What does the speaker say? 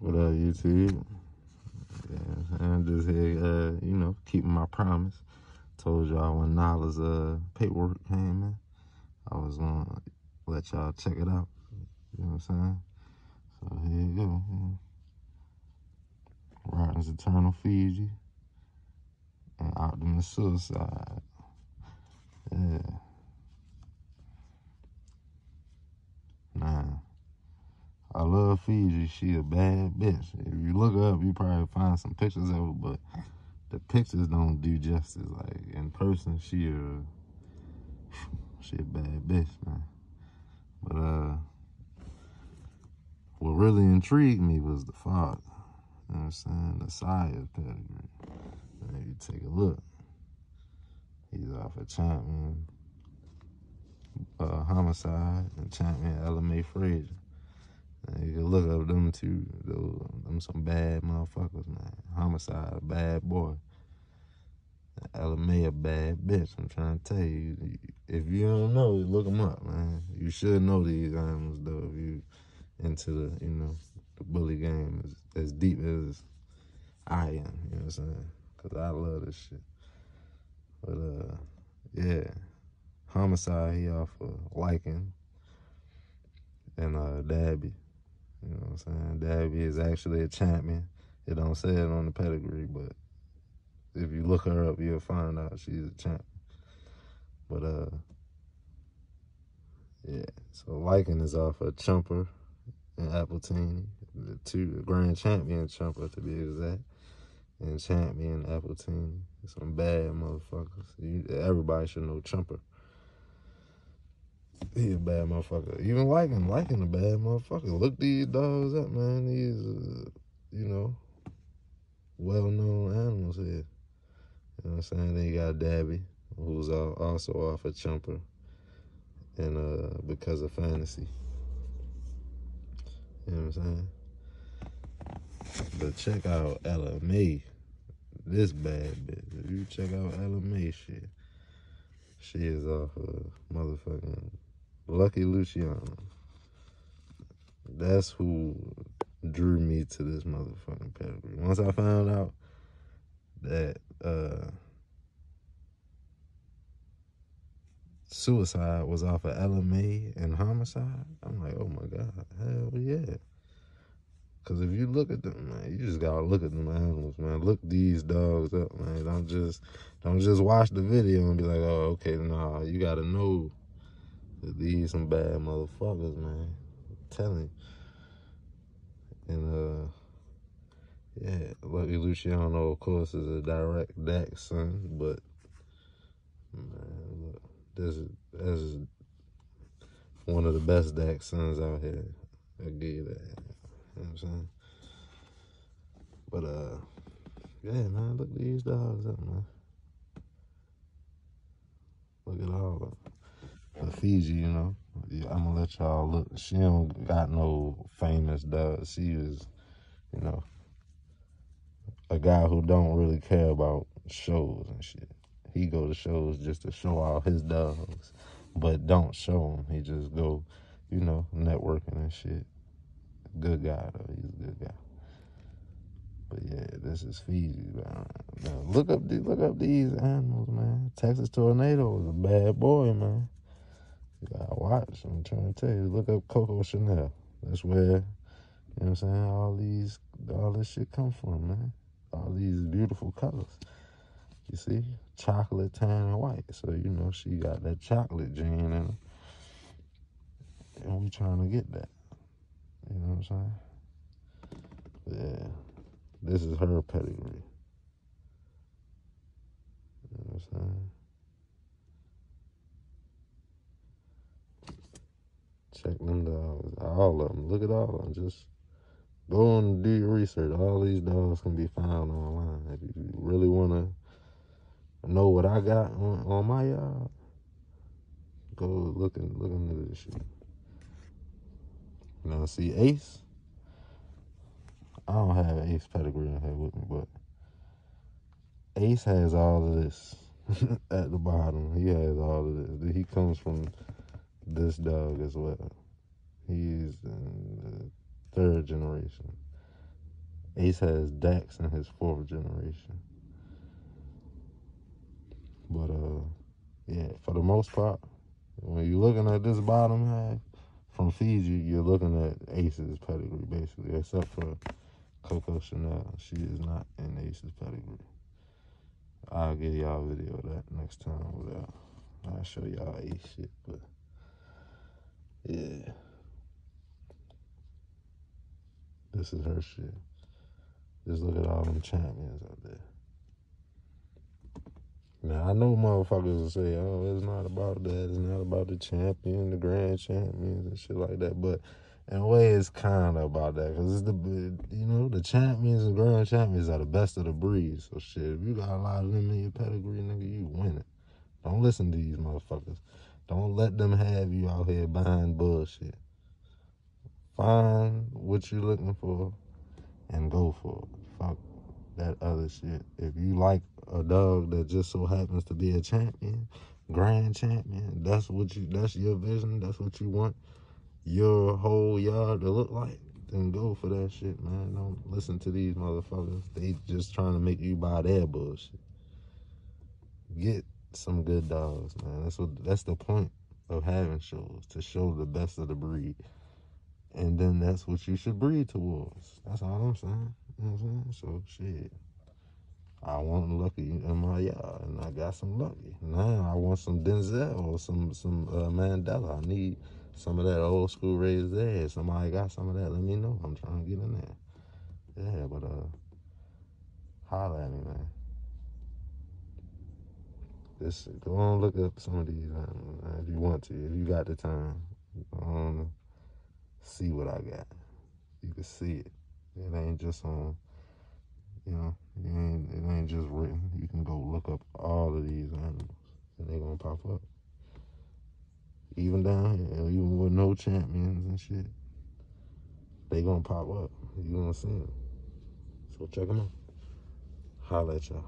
What up, YouTube? Yeah, I'm just here, uh, you know, keeping my promise. Told y'all when Nala's uh, paperwork came in, I was gonna let y'all check it out. You know what I'm saying? So here you go. Riding's Eternal Fiji and Optimus Suicide. Yeah. I love Fiji. She a bad bitch. If you look up, you probably find some pictures of her, but the pictures don't do justice. Like in person, she a she a bad bitch, man. But uh, what really intrigued me was the father. You know what I'm saying? The sire pedigree. And if you take a look, he's off a champion uh, homicide and champion Mai Frazier. You can look up them two, those, them some bad motherfuckers, man. Homicide, a bad boy. Ella Mai, a bad bitch. I'm trying to tell you. If you don't know, look them up, man. You should know these animals, though, if you into the, you know, the bully game as, deep as I am, you know what I'm saying? Because I love this shit. But, uh, yeah. Homicide, he off of Lycan and uh, Dabby. You know what I'm saying? Dabby is actually a champion. It don't say it on the pedigree, but if you look her up, you'll find out she's a champion. But uh, yeah. So Lycan is off of Chumper and Appletini, the two grand champion Chumper to be exact, and champion Appletini. Some bad motherfuckers. You, everybody should know Chumper. He a bad motherfucker. Even Lycan, liking a bad motherfucker. Look these dogs up, man. These, uh, you know, well-known animals here. You know what I'm saying? Then you got Dabby, who's also off a chumper, and uh, because of fantasy. You know what I'm saying? But check out Ella Mai. This bad bitch. If you check out Ella Mai shit, she is off a motherfucking Lucky Luciano. That's who drew me to this motherfucking pedigree. Once I found out that uh, suicide was off of Ella Mai and homicide, I'm like, oh my God, hell yeah. Cause if you look at them, man, you just gotta look at them animals, man. Look these dogs up, man. Don't just don't just watch the video and be like, oh, okay, nah. You gotta know these some bad motherfuckers, man. I'm telling you. And uh yeah, Lucky Luciano, of course, is a direct Dax son, but man, look, this is this is one of the best Dax sons out here. I give you that. You know what I'm saying? But uh yeah, man, look these dogs up, man. Look at all of them. But Fiji, you know, I'm gonna let y'all look. She don't got no famous dogs. She is, you know, a guy who don't really care about shows and shit. He go to shows just to show off his dogs, but don't show them. He just go, you know, networking and shit. Good guy though. He's a good guy. But yeah, this is Fiji. Man. Look up, these, look up these animals, man. Texas tornado is a bad boy, man. You gotta watch. I'm trying to tell you. Look up Coco Chanel. That's where, you know what I'm saying, all these, all this shit come from, man. All these beautiful colors. You see? Chocolate, tan, and white. So, you know, she got that chocolate gene in her. And we trying to get that. You know what I'm saying? Yeah. This is her pedigree. You know what I'm saying? Check them dogs. All of them. Look at all of them. Just go and do your research. All these dogs can be found online. If you really want to know what I got on, on my yard, go look and look into this shit. Now see Ace. I don't have Ace pedigree in here with me, but Ace has all of this at the bottom. He has all of this. He comes from this dog as well. He's in the third generation. Ace has Dax in his fourth generation. But uh yeah, for the most part, when you're looking at this bottom half from Fiji, you're looking at Ace's pedigree basically, except for Coco Chanel. She is not in Ace's pedigree. I'll give y'all a video of that next time. Without, I'll show y'all Ace shit, but yeah. This is her shit. Just look at all them champions out there. Now I know motherfuckers will say, "Oh, it's not about that. It's not about the champion, the grand champions, and shit like that." But in a way, it's kind of about that because it's the you know the champions and grand champions are the best of the breed. So shit, if you got a lot of them in your pedigree, nigga, you win it. Don't listen to these motherfuckers. Don't let them have you out here buying bullshit. Find what you're looking for and go for it. Fuck that other shit. If you like a dog that just so happens to be a champion, grand champion, that's what you that's your vision, that's what you want your whole yard to look like, then go for that shit, man. Don't listen to these motherfuckers. They just trying to make you buy their bullshit. Get some good dogs, man. That's what that's the point of having shows, to show the best of the breed. And then that's what you should breed towards. That's all I'm saying. You know what I'm saying? So shit. I want lucky in my yard, and I got some lucky. Now I want some Denzel or some some uh, Mandela. I need some of that old school raised there. Somebody got some of that. Let me know. I'm trying to get in there. Yeah, but uh, holla at me, man. Just go on look up some of these animals, if you want to, if you got the time. See what I got. You can see it. It ain't just on, you know, it ain't, it ain't just written. You can go look up all of these animals and they're going to pop up. Even down here, even with no champions and shit, they to pop up. you to see them. So check them out. Holla at y'all.